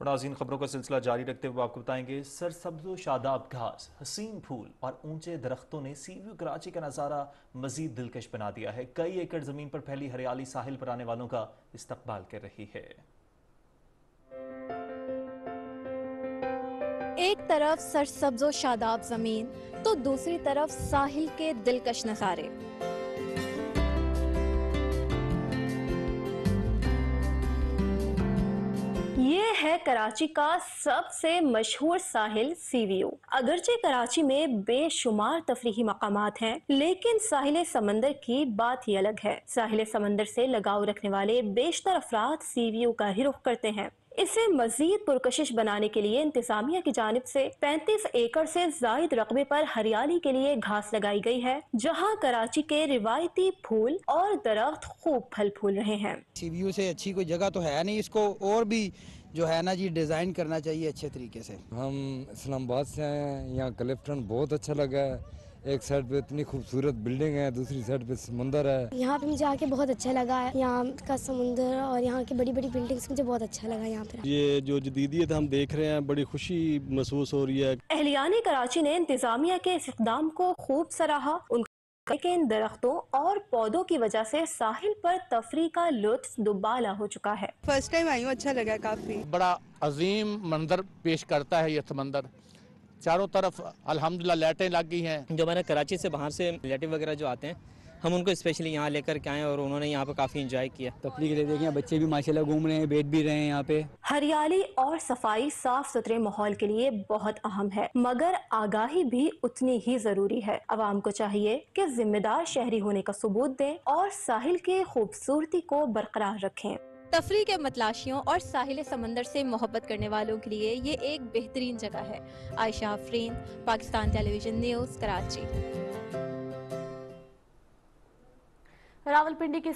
और नाज़रीन खबरों का सिलसिला जारी रखते हुए आपको बताएँगे, सरसब्ज, शादाब, घास, हसीन फूल और ऊँचे दरख्तों ने सी व्यू कराची का नज़ारा मजीद दिलकश बना दिया है। कई एकड़ ज़मीन पर फैली हरियाली साहिल पर आने वालों का इस्तकबाल कर रही है। एक तरफ़ सरसब्जो, शादाब ज़मीन तो दूसरी तरफ़ साहिल के दिलकश नज़ारे। ये है कराची का सबसे मशहूर साहिल सीवीओ अगरचे कराची में बेशुमार तफरी मकामात हैं, लेकिन साहिल समंदर की बात ही अलग है। साहिल समंदर से लगाव रखने वाले बेशतर अफराद सीवीओ का ही रुख करते हैं। इसे मजीद पुरकशिश बनाने के लिए इंतजामिया की जानब से 35 एकड़ से जायद रकबे पर हरियाली के लिए घास लगाई गई है जहाँ कराची के रिवायती फूल और दरख्त खूब फल फूल रहे हैं। से अच्छी कोई जगह तो है नहीं इसको और भी जो है ना जी डिज़ाइन करना चाहिए अच्छे तरीके से। हम इस्लामाबाद से आए हैं यहाँ कलेक्टन बहुत अच्छा लगा है। एक साइड पे इतनी खूबसूरत बिल्डिंग है दूसरी साइड पे समुंदर है। यहाँ पे मुझे आके बहुत अच्छा लगा है। यहाँ का समुंदर और यहाँ की बड़ी बड़ी बिल्डिंग्स मुझे बहुत अच्छा लगा यहाँ पे। ये जो जदीदियत हम देख रहे हैं बड़ी खुशी महसूस हो रही है। एहलियानी कराची ने इंतजामिया के इस इकदाम को खूब सराहा। इन दरख्तों और पौधों की वजह से साहिल पर तफरी का लुत्फ दुबाला हो चुका है। फ़र्स्ट टाइम आई हूँ अच्छा लगा काफ़ी। बड़ा अजीम मंजर पेश करता है ये समंदर। चारों तरफ़ अल्हम्दुलिल्लाह लाइटें लग गई हैं। जो हमारे कराची से बाहर से रिलेटिव वगैरह जो आते हैं हम उनको स्पेशली यहाँ लेकर के आए और उन्होंने यहाँ पे काफ़ी इंजॉय किया। तफरी के लिए देखें बच्चे भी माशाल्लाह घूम रहे हैं बैठ भी रहे हैं यहाँ पे। हरियाली और सफ़ाई साफ़ सुथरे माहौल के लिए बहुत अहम है मगर आगाही भी उतनी ही ज़रूरी है। आवाम को चाहिए कि जिम्मेदार शहरी होने का सबूत दें और साहिल की खूबसूरती को बरकरार रखें। तफरी के मतलाशियों और साहिल समंदर से मोहब्बत करने वालों के लिए ये एक बेहतरीन जगह है। Ayesha Afreen Pakistan television news, Karachi. Rawalpindi की